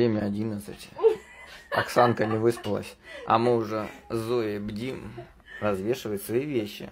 Время 11. Оксанка не выспалась, а мы уже с Зоей бдим развешивать свои вещи.